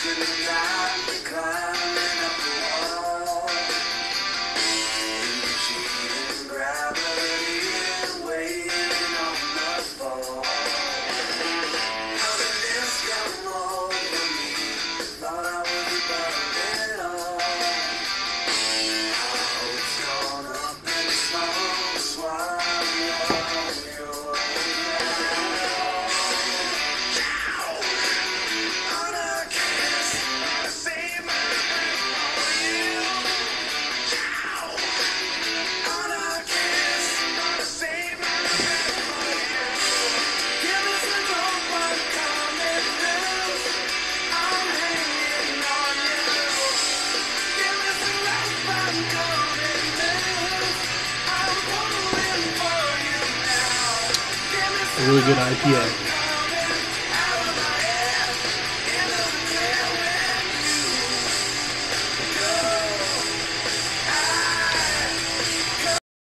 Angela. a really good IPA.